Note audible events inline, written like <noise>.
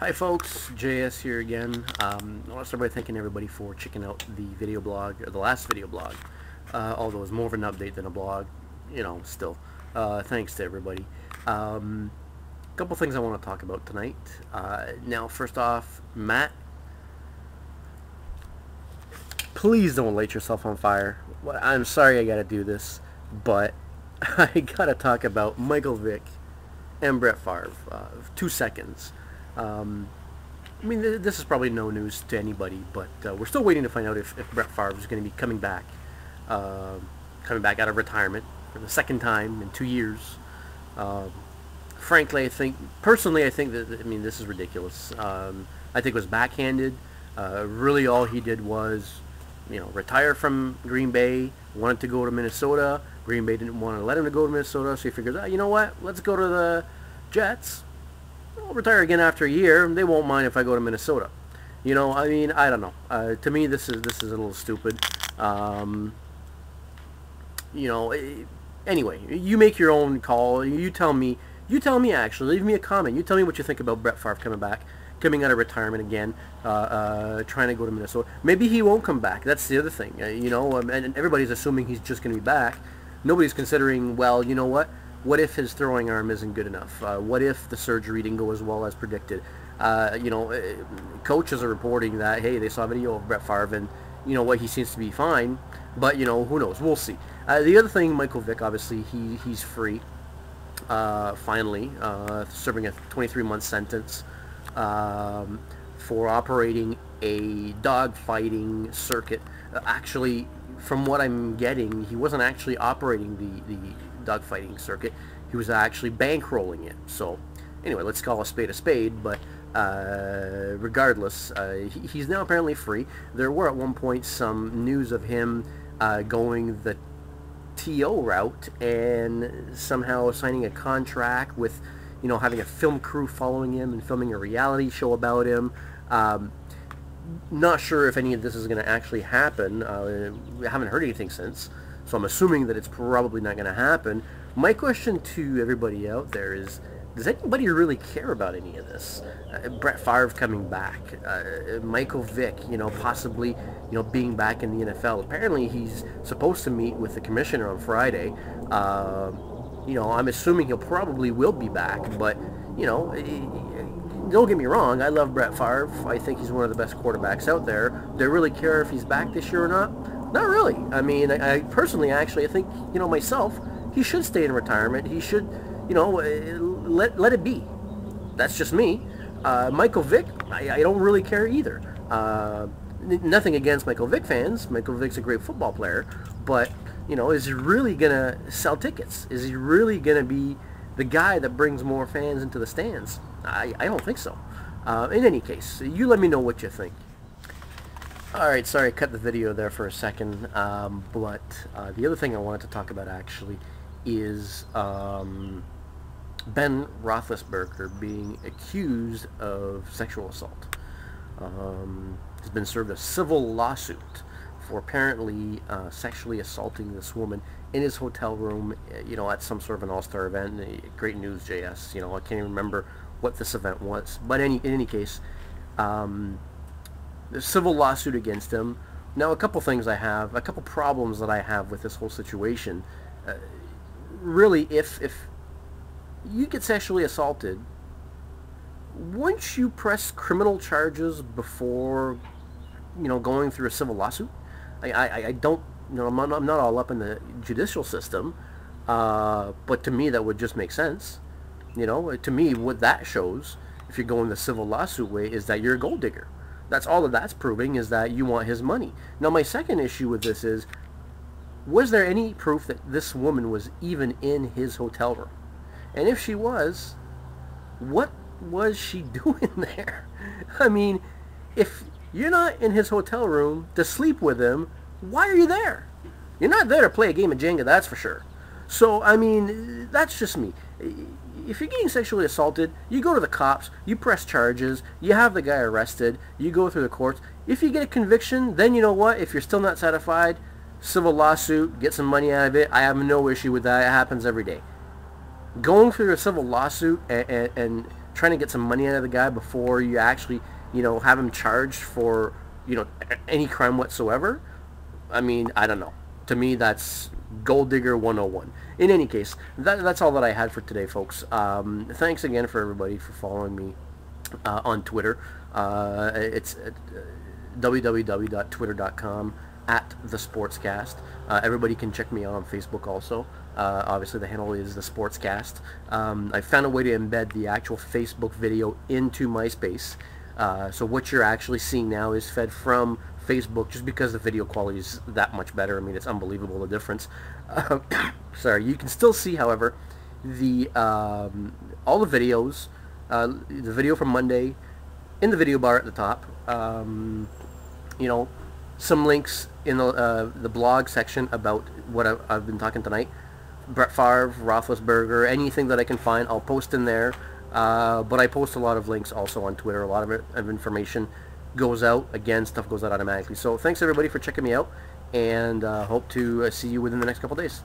Hi folks, JS here again. Um, I want to start by thanking everybody for checking out the video blog, or the last video blog. Uh, although it's more of an update than a blog, you know, still. Uh, thanks to everybody. Um, a couple things I want to talk about tonight. Uh, now, first off, Matt, please don't light yourself on fire. I'm sorry I gotta do this, but <laughs> I gotta talk about Michael Vick and Brett Favre. Uh, two seconds. Um, I mean, th- this is probably no news to anybody, but uh, we're still waiting to find out if, if Brett Favre is going to be coming back, uh, coming back out of retirement for the second time in two years. Um, frankly, I think personally, I think that I mean this is ridiculous. Um, I think it was backhanded. Uh, really, all he did was, you know, retire from Green Bay, wanted to go to Minnesota. Green Bay didn't want to let him to go to Minnesota, so he figures, ah, you know what? Let's go to the Jets I'll retire again after a year. They won't mind if I go to Minnesota. You know, I mean, I don't know. Uh, to me, this is this is a little stupid. Um, you know, eh, anyway, you make your own call. You tell me. You tell me. Actually, leave me a comment. You tell me what you think about Brett Favre coming back, coming out of retirement again, uh, uh, trying to go to Minnesota. Maybe he won't come back. That's the other thing. Uh, you know, um, and everybody's assuming he's just going to be back. Nobody's considering. Well, you know what? What if his throwing arm isn't good enough? Uh, what if the surgery didn't go as well as predicted? Uh, you know, uh, coaches are reporting that, hey, they saw a video of Brett Favre and, you know what, he seems to be fine. But, you know, who knows? We'll see. Uh, the other thing, Michael Vick, obviously, he, he's free, uh, finally, uh, serving a 23-month sentence um, for operating a dog-fighting circuit. actually, from what I'm getting, he wasn't actually operating the, the dogfighting circuit. He was actually bankrolling it. So anyway, let's call a spade a spade, but uh, regardless, uh, he, he's now apparently free. There were at one point some news of him uh, going the TO route and somehow signing a contract with, you know, having a film crew following him and filming a reality show about him. Um, not sure if any of this is going to actually happen. Uh, we haven't heard anything since. So I'm assuming that it's probably not going to happen. My question to everybody out there is, does anybody really care about any of this? Uh, Brett Favre coming back, uh, Michael Vick, you know, possibly, you know, being back in the NFL. Apparently, he's supposed to meet with the commissioner on Friday. Uh, you know, I'm assuming he'll probably will be back, but you know, don't get me wrong. I love Brett Favre. I think he's one of the best quarterbacks out there. Do I really care if he's back this year or not? Not really. I mean, I, I, personally, actually, I think, you know, myself, he should stay in retirement. He should, you know, uh, let, let it be. That's just me. Uh, Michael Vick, I, I, don't really care either. Uh, nothing against Michael Vick fans. Michael Vick's a great football player. But, you know, is he really going to sell tickets? Is he really going to be the guy that brings more fans into the stands? I, I don't think so. Uh, in any case, you let me know what you think. Alright, sorry I cut the video there for a second, um, but uh, the other thing I wanted to talk about actually is um, Ben Roethlisberger being accused of sexual assault. Um, he's been served a civil lawsuit for apparently uh, sexually assaulting this woman in his hotel room, you know, at some sort of an all-star event. Great news, JS. You know, I can't even remember what this event was, but any in any case, um, the civil lawsuit against him. Now, a couple things I have, a couple problems that I have with this whole situation. Uh, really, if if you get sexually assaulted, wouldn't you press criminal charges before, you know, going through a civil lawsuit? I, I, I don't, you know, I'm not, I'm not all up in the judicial system, uh, but to me that would just make sense. You know, to me what that shows, if you're going the civil lawsuit way, is that you're a gold digger. That's all that that's proving is that you want his money. Now, my second issue with this is, was there any proof that this woman was even in his hotel room? And if she was, what was she <laughs> doing there? I mean, if you're not in his hotel room to sleep with him, why are you there? You're not there to play a game of Jenga, that's for sure. So, I mean, that's just me if you're getting sexually assaulted, you go to the cops, you press charges, you have the guy arrested, you go through the courts. If you get a conviction, then you know what? If you're still not satisfied, civil lawsuit, get some money out of it. I have no issue with that. It happens every day. Going through a civil lawsuit and, and, and trying to get some money out of the guy before you actually, you know, have him charged for, you know, any crime whatsoever. I mean, I don't know. To me, that's Gold Digger 101. In any case, that, that's all that I had for today, folks. Um, thanks again for everybody for following me uh, on Twitter. Uh, it's uh, www.twitter.com at the Sportscast. Uh, everybody can check me out on Facebook also. Uh, obviously, the handle is the Sportscast. Um, I found a way to embed the actual Facebook video into MySpace. Uh, so what you're actually seeing now is fed from Facebook just because the video quality is that much better. I mean, it's unbelievable the difference. Uh, <coughs> sorry, you can still see, however, the um, all the videos, uh, the video from Monday, in the video bar at the top. Um, you know, some links in the uh, the blog section about what I've, I've been talking tonight. Brett Favre, Roethlisberger, anything that I can find, I'll post in there. Uh, but I post a lot of links also on Twitter. A lot of, of information goes out. Again, stuff goes out automatically. So thanks everybody for checking me out, and uh, hope to uh, see you within the next couple days.